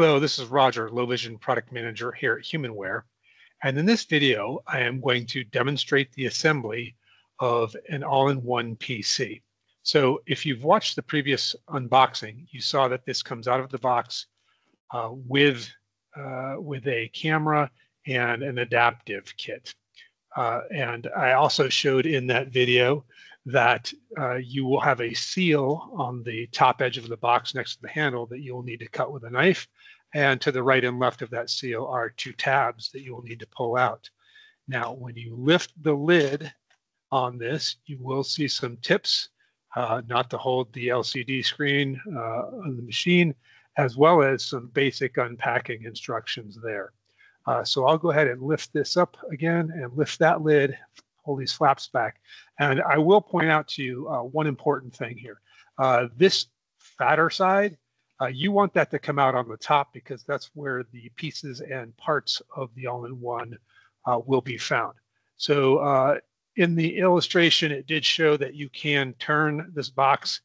Hello, this is Roger, Low Vision Product Manager here at HumanWare. And in this video, I am going to demonstrate the assembly of an all-in-one PC. So if you've watched the previous unboxing, you saw that this comes out of the box uh, with, uh, with a camera and an adaptive kit. Uh, and I also showed in that video that uh, you will have a seal on the top edge of the box next to the handle that you will need to cut with a knife. And to the right and left of that seal are two tabs that you will need to pull out. Now, when you lift the lid on this, you will see some tips, uh, not to hold the LCD screen uh, on the machine, as well as some basic unpacking instructions there. Uh, so I'll go ahead and lift this up again and lift that lid, pull these flaps back. And I will point out to you uh, one important thing here. Uh, this fatter side, uh, you want that to come out on the top because that's where the pieces and parts of the all-in-one uh, will be found. So uh, in the illustration, it did show that you can turn this box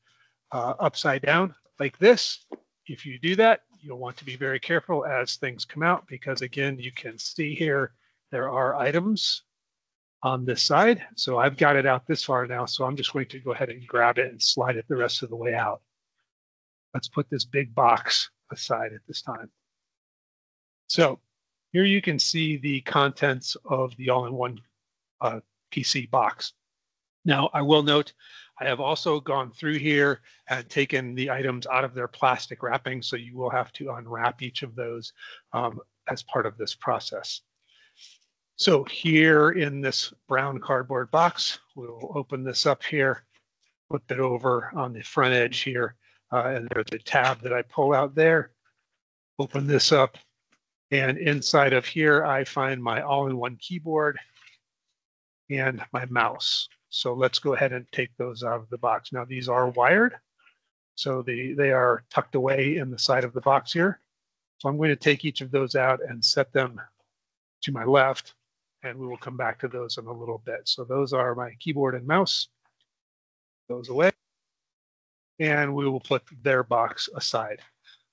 uh, upside down like this. If you do that, you'll want to be very careful as things come out because again, you can see here, there are items on this side. So I've got it out this far now. So I'm just going to go ahead and grab it and slide it the rest of the way out. Let's put this big box aside at this time. So here you can see the contents of the all-in-one uh, PC box. Now, I will note, I have also gone through here and taken the items out of their plastic wrapping, so you will have to unwrap each of those um, as part of this process. So here in this brown cardboard box, we'll open this up here, flip it over on the front edge here, uh, and there's a tab that I pull out there. Open this up, and inside of here, I find my all-in-one keyboard and my mouse. So let's go ahead and take those out of the box. Now these are wired, so the, they are tucked away in the side of the box here. So I'm going to take each of those out and set them to my left and we will come back to those in a little bit. So those are my keyboard and mouse. Those away. And we will put their box aside.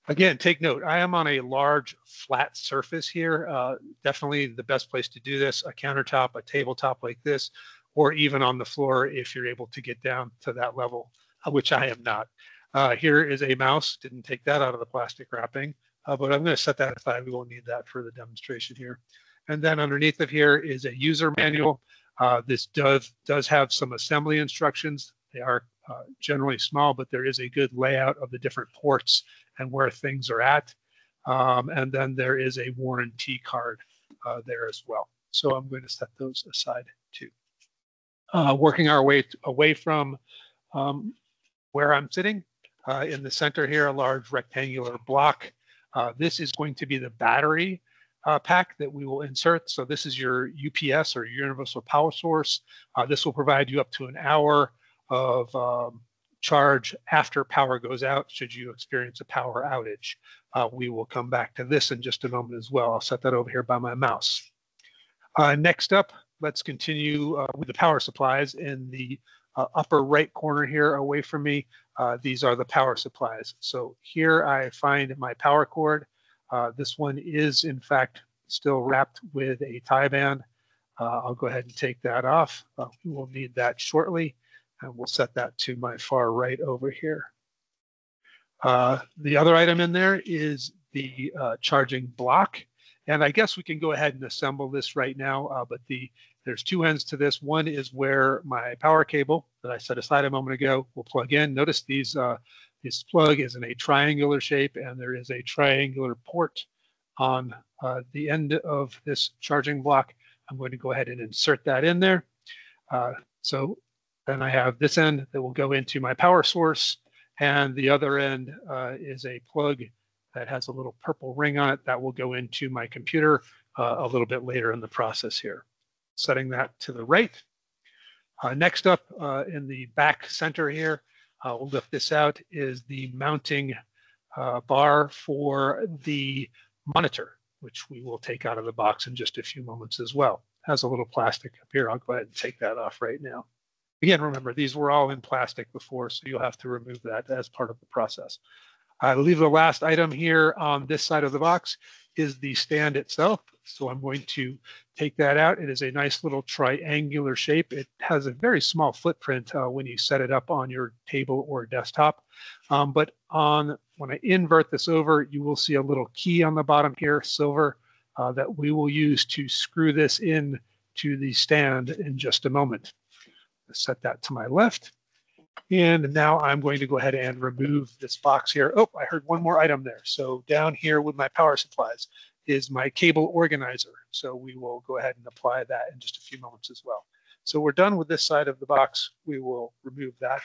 Again, take note, I am on a large flat surface here. Uh, definitely the best place to do this, a countertop, a tabletop like this, or even on the floor if you're able to get down to that level, uh, which I am not. Uh, here is a mouse, didn't take that out of the plastic wrapping, uh, but I'm gonna set that aside. We won't need that for the demonstration here. And then underneath of here is a user manual. Uh, this does, does have some assembly instructions. They are uh, generally small, but there is a good layout of the different ports and where things are at. Um, and then there is a warranty card uh, there as well. So I'm going to set those aside too. Uh, working our way away from um, where I'm sitting, uh, in the center here, a large rectangular block. Uh, this is going to be the battery uh, pack that we will insert. So this is your UPS or universal power source. Uh, this will provide you up to an hour of um, charge after power goes out should you experience a power outage. Uh, we will come back to this in just a moment as well. I'll set that over here by my mouse. Uh, next up, let's continue uh, with the power supplies in the uh, upper right corner here away from me. these are the power supplies. So here I find my power cord. Uh, this one is in fact still wrapped with a tie band. Uh, I'll go ahead and take that off. Uh, we will need that shortly and we'll set that to my far right over here. Uh, the other item in there is the uh, charging block. And I guess we can go ahead and assemble this right now, but the there's two ends to this. One is where my power cable that I set aside a moment ago will plug in. Notice these this plug is in a triangular shape and there is a triangular port on uh, the end of this charging block. I'm going to go ahead and insert that in there. Uh, so then I have this end that will go into my power source and the other end uh, is a plug that has a little purple ring on it that will go into my computer uh, a little bit later in the process here. Setting that to the right. Uh, next up uh, in the back center here, uh, we'll lift this out, is the mounting uh, bar for the monitor, which we will take out of the box in just a few moments as well. Has a little plastic up here. I'll go ahead and take that off right now. Again, remember, these were all in plastic before, so you'll have to remove that as part of the process. I believe the last item here on this side of the box is the stand itself. So I'm going to take that out. It is a nice little triangular shape. It has a very small footprint uh, when you set it up on your table or desktop. Um, but on when I invert this over, you will see a little key on the bottom here, silver, uh, that we will use to screw this in to the stand in just a moment. Set that to my left. And now I'm going to go ahead and remove this box here. Oh, I heard one more item there. So down here with my power supplies is my cable organizer. So we will go ahead and apply that in just a few moments as well. So we're done with this side of the box. We will remove that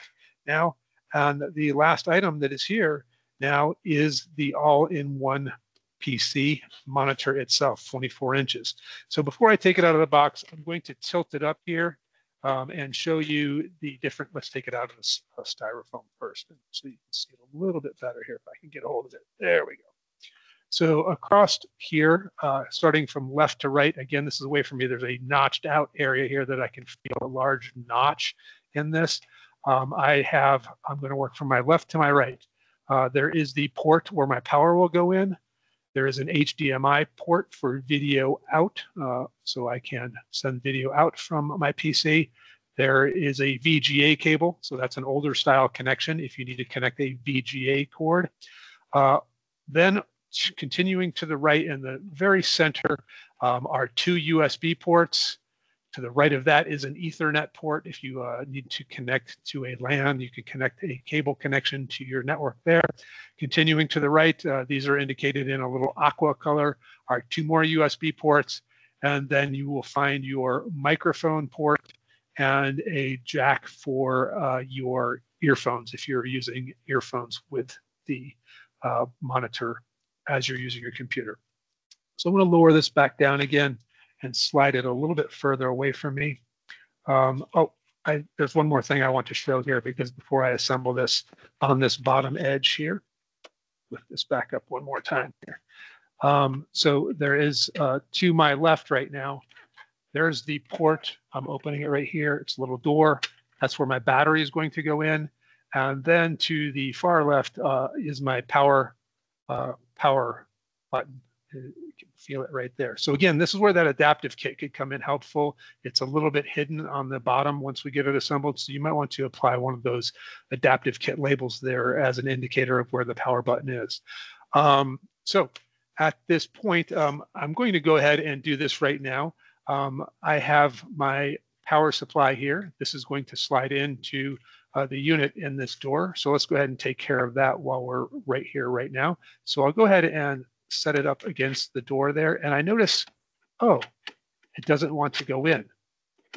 now. And the last item that is here now is the all-in-one PC monitor itself, 24 inches. So before I take it out of the box, I'm going to tilt it up here um, and show you the different, let's take it out of the uh, styrofoam first so you can see it a little bit better here if I can get a hold of it. There we go. So across here, uh, starting from left to right, again, this is away from me. There's a notched out area here that I can feel a large notch in this. Um, I have, I'm going to work from my left to my right. Uh, there is the port where my power will go in. There is an HDMI port for video out, uh, so I can send video out from my PC. There is a VGA cable, so that's an older style connection if you need to connect a VGA cord. Uh, then continuing to the right in the very center um, are two USB ports. To the right of that is an Ethernet port. If you uh, need to connect to a LAN, you can connect a cable connection to your network there. Continuing to the right, uh, these are indicated in a little aqua color, are two more USB ports. And then you will find your microphone port and a jack for uh, your earphones if you're using earphones with the uh, monitor as you're using your computer. So I'm going to lower this back down again and slide it a little bit further away from me. Um, oh, I, there's one more thing I want to show here because before I assemble this on this bottom edge here, lift this back up one more time here. Um, so there is uh, to my left right now, there's the port. I'm opening it right here. It's a little door. That's where my battery is going to go in. And then to the far left uh, is my power uh, power button. You can feel it right there. So again, this is where that adaptive kit could come in helpful. It's a little bit hidden on the bottom once we get it assembled. So you might want to apply one of those adaptive kit labels there as an indicator of where the power button is. Um, so at this point, um, I'm going to go ahead and do this right now. Um, I have my power supply here. This is going to slide into uh, the unit in this door. So let's go ahead and take care of that while we're right here right now. So I'll go ahead and set it up against the door there. And I notice, oh, it doesn't want to go in.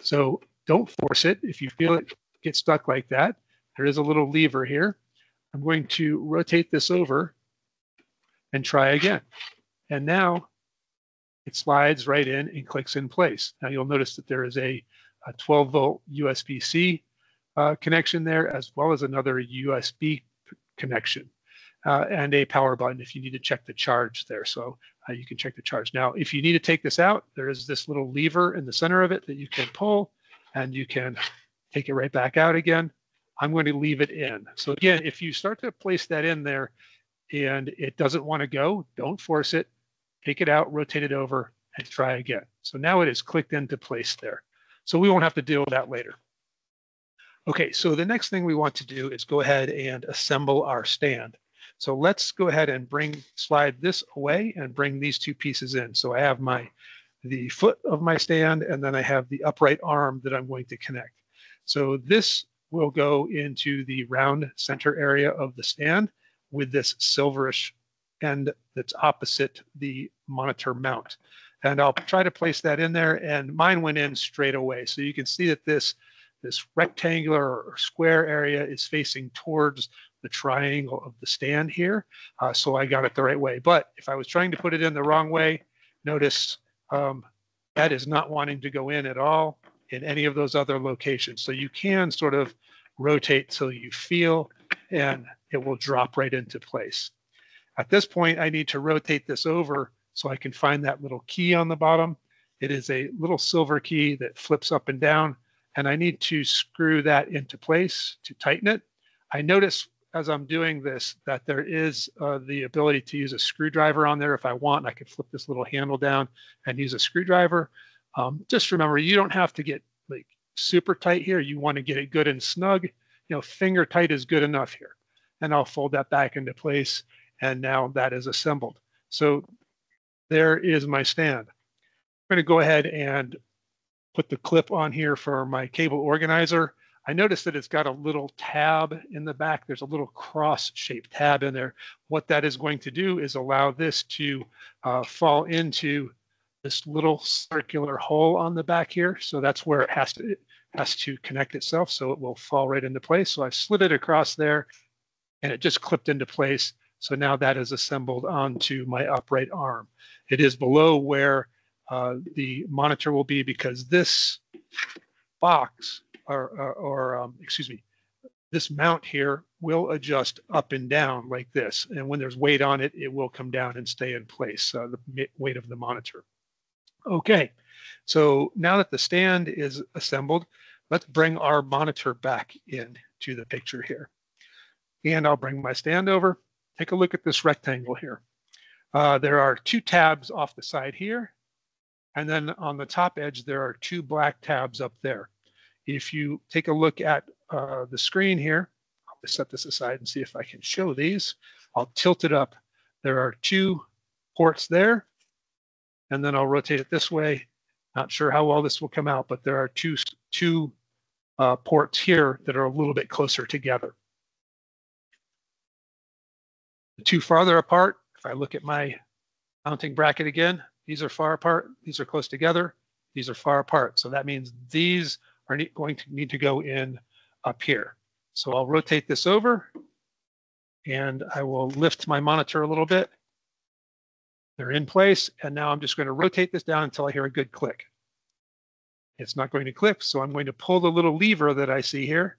So don't force it. If you feel it get stuck like that, there is a little lever here. I'm going to rotate this over and try again. And now it slides right in and clicks in place. Now you'll notice that there is a, a 12 volt USB-C uh, connection there, as well as another USB connection uh, and a power button if you need to check the charge there. So uh, you can check the charge. Now, if you need to take this out, there is this little lever in the center of it that you can pull and you can take it right back out again. I'm going to leave it in. So again, if you start to place that in there and it doesn't want to go, don't force it. Take it out, rotate it over, and try again. So now it is clicked into place there. So we won't have to deal with that later. Okay, so the next thing we want to do is go ahead and assemble our stand. So let's go ahead and bring slide this away and bring these two pieces in. So I have my the foot of my stand and then I have the upright arm that I'm going to connect. So this will go into the round center area of the stand with this silverish end that's opposite the monitor mount. And I'll try to place that in there and mine went in straight away. So you can see that this this rectangular or square area is facing towards the triangle of the stand here. Uh, so I got it the right way. But if I was trying to put it in the wrong way, notice um, that is not wanting to go in at all in any of those other locations. So you can sort of rotate till you feel and it will drop right into place. At this point, I need to rotate this over so I can find that little key on the bottom. It is a little silver key that flips up and down and I need to screw that into place to tighten it. I notice as I'm doing this that there is uh, the ability to use a screwdriver on there if I want. I could flip this little handle down and use a screwdriver. Um, just remember, you don't have to get like super tight here. You want to get it good and snug. You know, finger tight is good enough here. And I'll fold that back into place. And now that is assembled. So there is my stand. I'm going to go ahead and put the clip on here for my cable organizer. I noticed that it's got a little tab in the back. There's a little cross shaped tab in there. What that is going to do is allow this to uh, fall into this little circular hole on the back here. So that's where it has to, it has to connect itself. So it will fall right into place. So I slid it across there and it just clipped into place. So now that is assembled onto my upright arm. It is below where uh, the monitor will be because this box or, or, or um, excuse me, this mount here will adjust up and down like this. And when there's weight on it, it will come down and stay in place, uh, the weight of the monitor. Okay, so now that the stand is assembled, let's bring our monitor back in to the picture here. And I'll bring my stand over. Take a look at this rectangle here. Uh, there are two tabs off the side here. And then on the top edge, there are two black tabs up there. If you take a look at uh, the screen here, I'll set this aside and see if I can show these. I'll tilt it up. There are two ports there and then I'll rotate it this way. Not sure how well this will come out, but there are two, two uh, ports here that are a little bit closer together. The two farther apart, if I look at my mounting bracket again, these are far apart, these are close together, these are far apart. So that means these are going to need to go in up here. So I'll rotate this over and I will lift my monitor a little bit they're in place, and now I'm just going to rotate this down until I hear a good click. It's not going to click, so I'm going to pull the little lever that I see here,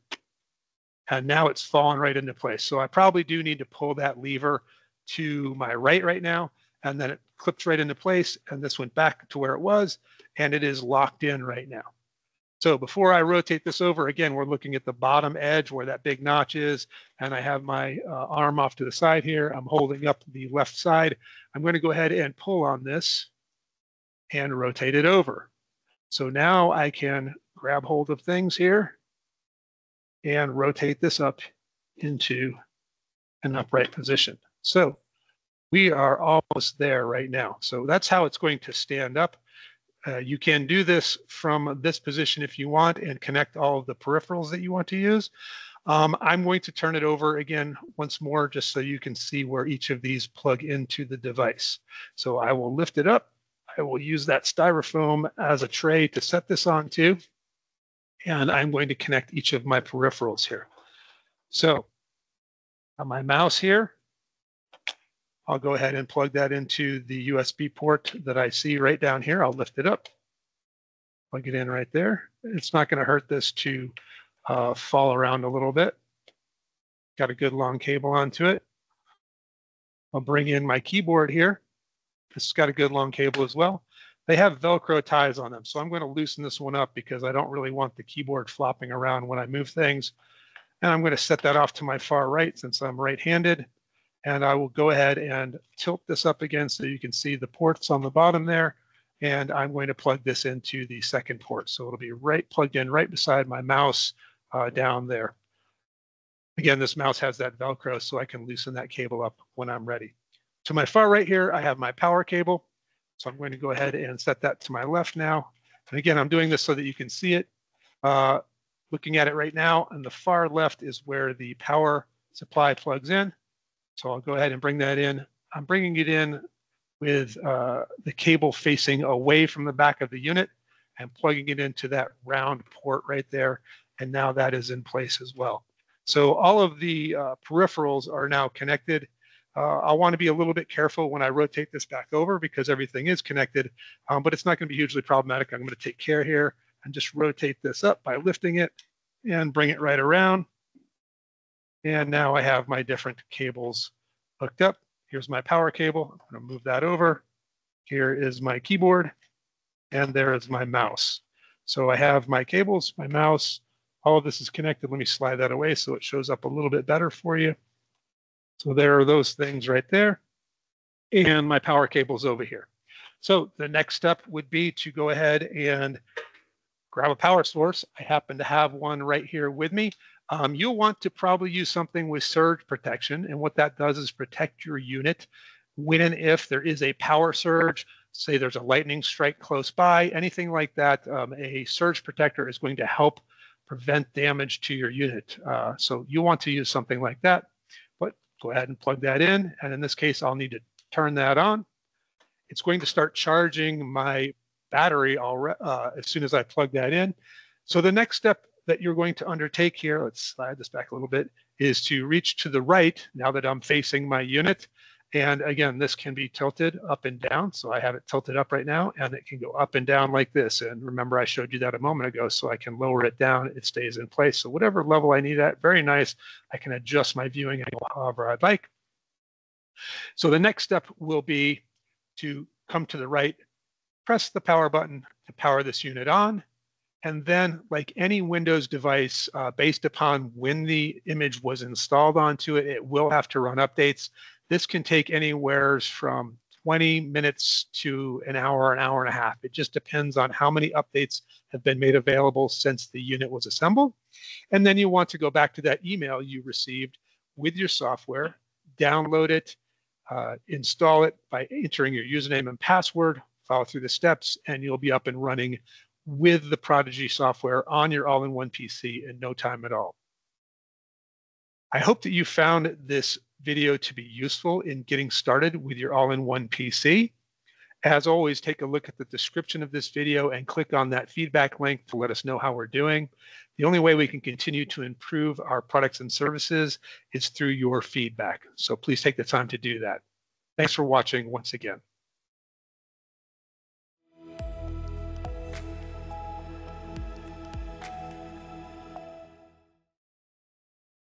and now it's fallen right into place. So I probably do need to pull that lever to my right right now, and then it clips right into place, and this went back to where it was, and it is locked in right now. So before I rotate this over, again, we're looking at the bottom edge where that big notch is, and I have my uh, arm off to the side here. I'm holding up the left side. I'm going to go ahead and pull on this and rotate it over. So now I can grab hold of things here and rotate this up into an upright position. So we are almost there right now. So that's how it's going to stand up. Uh, you can do this from this position if you want and connect all of the peripherals that you want to use. Um, I'm going to turn it over again once more just so you can see where each of these plug into the device. So I will lift it up. I will use that styrofoam as a tray to set this onto. And I'm going to connect each of my peripherals here. So my mouse here, I'll go ahead and plug that into the USB port that I see right down here. I'll lift it up, plug it in right there. It's not going to hurt this to uh, fall around a little bit. Got a good long cable onto it. I'll bring in my keyboard here. This has got a good long cable as well. They have Velcro ties on them, so I'm going to loosen this one up because I don't really want the keyboard flopping around when I move things. And I'm going to set that off to my far right since I'm right-handed. And I will go ahead and tilt this up again so you can see the ports on the bottom there. And I'm going to plug this into the second port. So it'll be right plugged in right beside my mouse uh, down there. Again, this mouse has that Velcro so I can loosen that cable up when I'm ready. To my far right here, I have my power cable. So I'm going to go ahead and set that to my left now. And again, I'm doing this so that you can see it. Uh, looking at it right now, on the far left is where the power supply plugs in. So I'll go ahead and bring that in. I'm bringing it in with uh, the cable facing away from the back of the unit and plugging it into that round port right there. And now that is in place as well. So all of the uh, peripherals are now connected. Uh, I want to be a little bit careful when I rotate this back over because everything is connected, um, but it's not going to be hugely problematic. I'm going to take care here and just rotate this up by lifting it and bring it right around. And now I have my different cables hooked up. Here's my power cable. I'm going to move that over. Here is my keyboard, and there is my mouse. So I have my cables, my mouse, all of this is connected. Let me slide that away so it shows up a little bit better for you. So there are those things right there. And my power cable's over here. So the next step would be to go ahead and grab a power source. I happen to have one right here with me. Um, you'll want to probably use something with surge protection. And what that does is protect your unit when and if there is a power surge, say there's a lightning strike close by, anything like that, um, a surge protector is going to help prevent damage to your unit. Uh, so you want to use something like that, but go ahead and plug that in. And in this case, I'll need to turn that on. It's going to start charging my battery uh, as soon as I plug that in. So the next step that you're going to undertake here, let's slide this back a little bit, is to reach to the right now that I'm facing my unit. And again, this can be tilted up and down. So I have it tilted up right now and it can go up and down like this. And remember, I showed you that a moment ago. So I can lower it down, it stays in place. So whatever level I need at, very nice. I can adjust my viewing angle however I'd like. So the next step will be to come to the right, press the power button to power this unit on. And then like any Windows device, uh, based upon when the image was installed onto it, it will have to run updates. This can take anywhere from 20 minutes to an hour, an hour and a half. It just depends on how many updates have been made available since the unit was assembled. And then you want to go back to that email you received with your software, download it, uh, install it by entering your username and password, follow through the steps, and you'll be up and running with the Prodigi software on your all-in-one PC in no time at all. I hope that you found this video to be useful in getting started with your all-in-one PC. As always, take a look at the description of this video and click on that feedback link to let us know how we're doing. The only way we can continue to improve our products and services is through your feedback. So please take the time to do that. Thanks for watching once again.